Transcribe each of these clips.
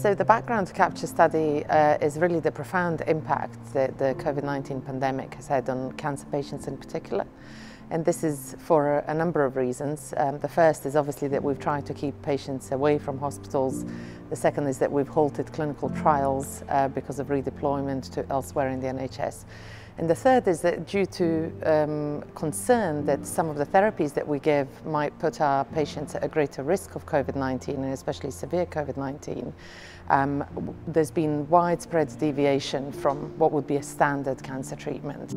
So the background Capture study uh, is really the profound impact that the COVID-19 pandemic has had on cancer patients in particular. And this is for a number of reasons. Um, the first is obviously that we've tried to keep patients away from hospitals. The second is that we've halted clinical trials uh, because of redeployment to elsewhere in the NHS. And the third is that due to um, concern that some of the therapies that we give might put our patients at a greater risk of COVID-19 and especially severe COVID-19, um, there's been widespread deviation from what would be a standard cancer treatment.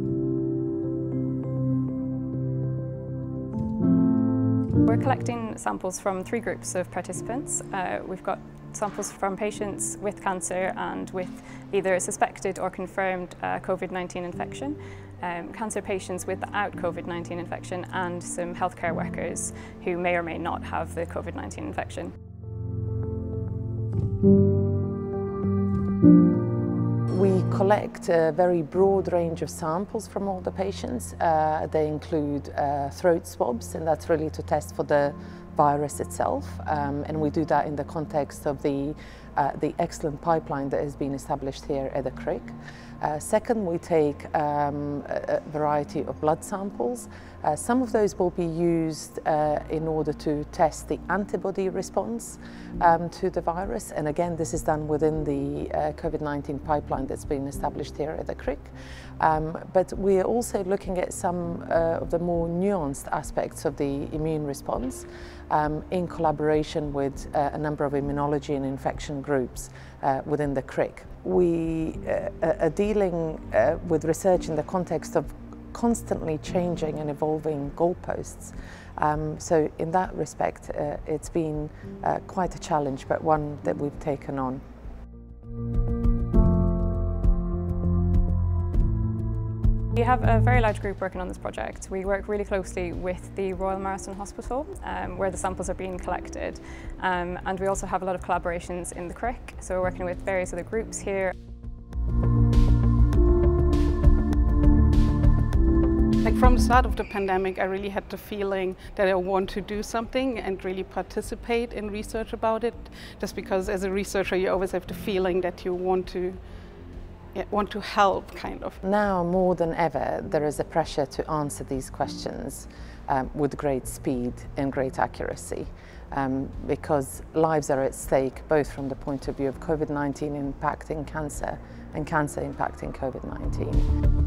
We're collecting samples from three groups of participants. Uh, we've got samples from patients with cancer and with either suspected or confirmed uh, COVID-19 infection, um, cancer patients without COVID-19 infection and some healthcare workers who may or may not have the COVID-19 infection. Collect a very broad range of samples from all the patients. Uh, they include uh, throat swabs, and that's really to test for the virus itself. Um, and we do that in the context of the, uh, the excellent pipeline that has been established here at the Crick. Uh, second, we take um, a, variety of blood samples. Uh, some of those will be used uh, in order to test the antibody response um, to the virus. And again, this is done within the uh, COVID-19 pipeline that's been established here at the Crick. Um, but we are also looking at some uh, of the more nuanced aspects of the immune response um, in collaboration with uh, a number of immunology and infection groups within the Crick we uh, are dealing uh, with research in the context of constantly changing and evolving goalposts. Um, so in that respect, uh, it's been uh, quite a challenge, but one that we've taken on. We have a very large group working on this project. We work really closely with the Royal Marsden Hospital um, where the samples are being collected um, and we also have a lot of collaborations in the Crick so we're working with various other groups here. Like from the start of the pandemic, I really had the feeling that I want to do something and really participate in research about it. Just because as a researcher, you always have the feeling that you want to want to help, kind of. Now more than ever, there is a pressure to answer these questions um, with great speed and great accuracy. Um, because lives are at stake both from the point of view of COVID-19 impacting cancer and cancer impacting COVID-19.